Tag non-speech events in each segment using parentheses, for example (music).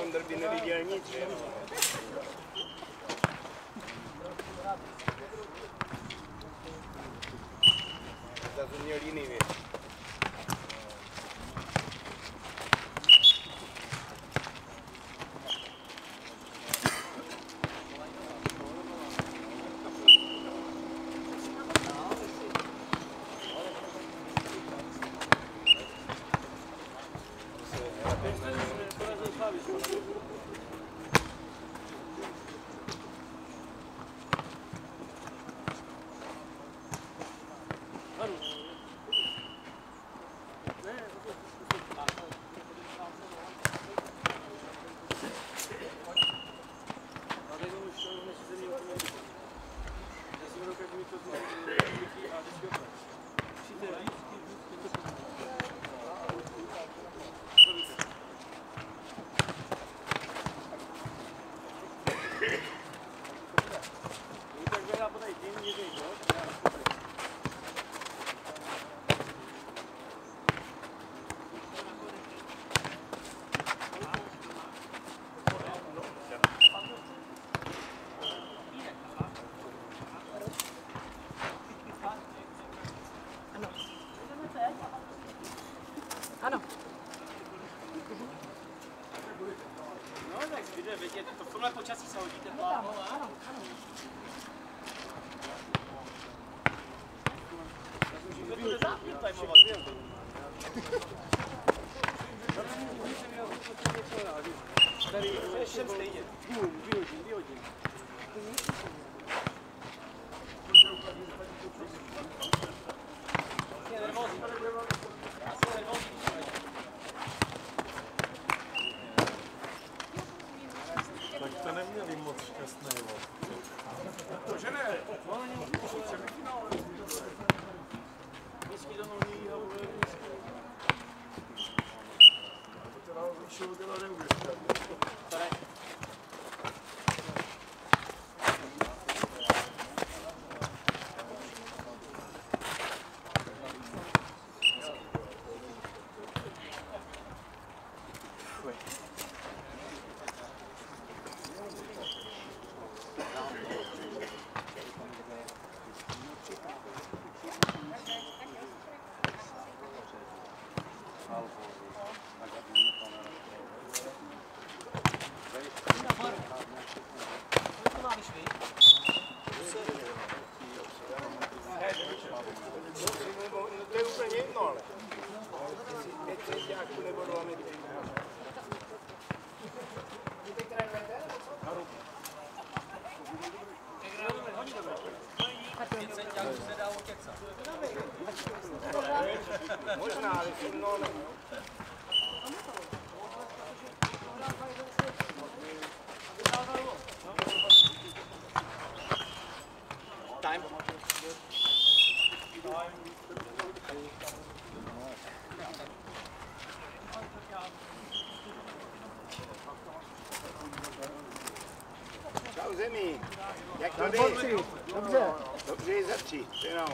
Wonder binleri gelmeyecek. That's when you're in it. No tak bude vidět, to v tomhle počasí se hodí ten plán. Ano, ano. To bude zápět tajmovat. Tady je všem stejně. Bum, vyhodím, vyhodím. Time. Čau zemi. Jak to jde? Dobře. Dobře je začít, jenom.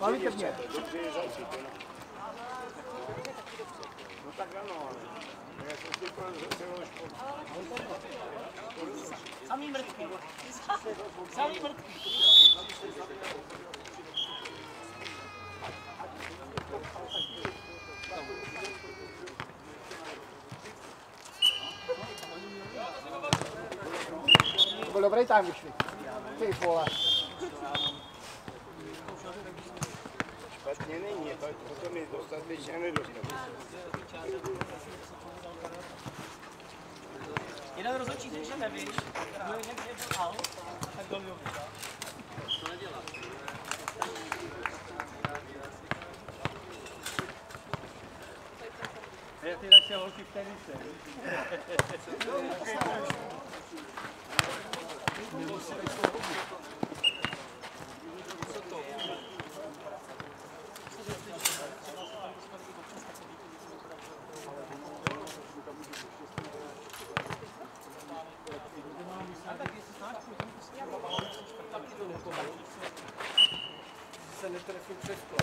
Baví ke mně. Dobře je začít, jenom. No tak ano, ale. Já jsem si. Samý mrtký. Samý byl dobrý time vyšli. Ty vole. Špatně není, pak potom je dostatečně nedostatečně. Jeden rozhodčí řekl, že nevíš, druhý řekl, že byl out, tak byl jo. To nedělá. Je ty naše holky v tenise. (laughs) (laughs) Se netrefil přes klo.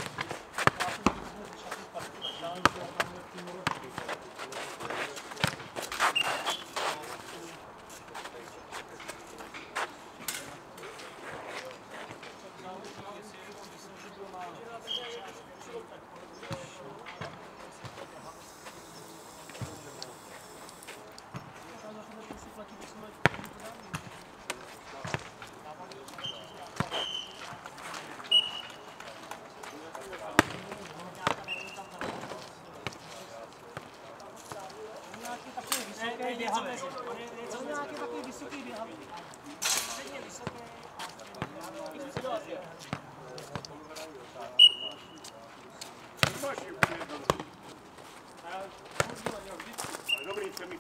Máš je úplně dobrý. Ale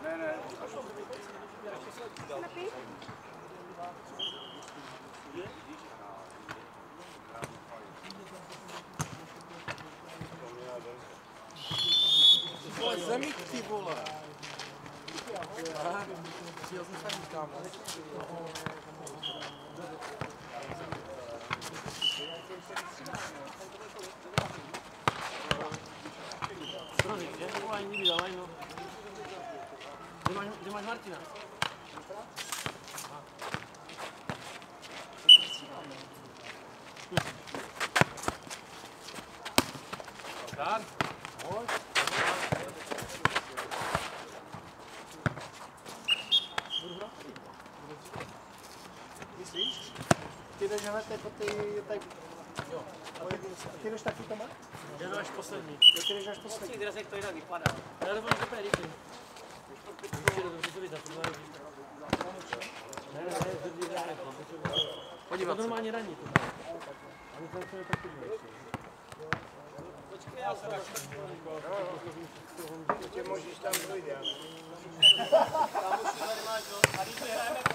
tak to odpočinu. Vole, zemí ty vole. Přijel jsem sem kámo. Kde máš Martina? Dan, Myslíš? Ty jdeš hned jako ty, tak... Jo. Ty jdeš taky Toma? Jdu až poslední. Jo, ty jdeš až poslední. Ty jak to jinak vypadá. Já dovolím to úplně rychle. Ještě to dobře to vidět, to bude Ne, ne, ne, to je ne, Podívat to normálně raní. to. Ale to je taky Počkej, já se ještě můžeš tam. Kámoši, tady máš, jo. A když hrajeme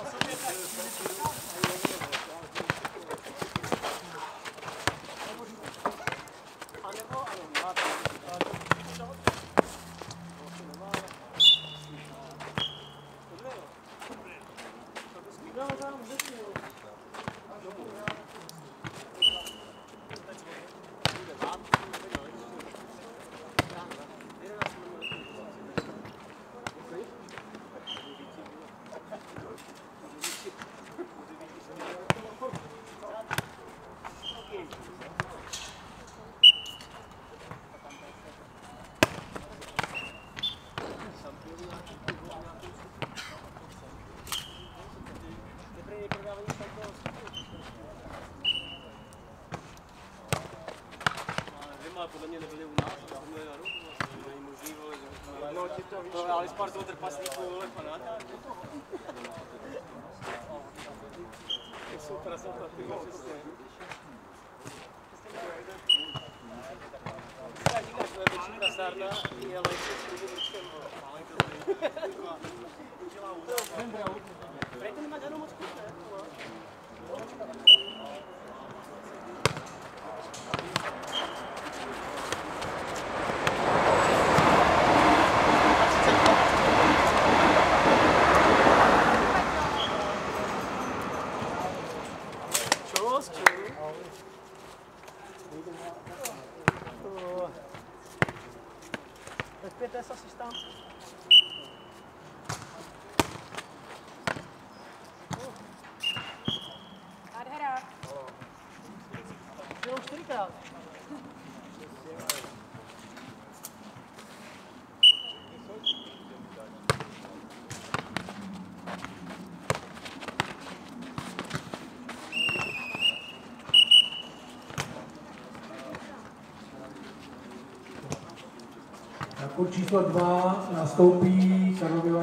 foarte ultrapasnik volt van a Szuper az adatjuk, és ezt Lembra a última? Vai ter mais uma desculpa, né? Kurz číslo 2 nastoupí Karlovy.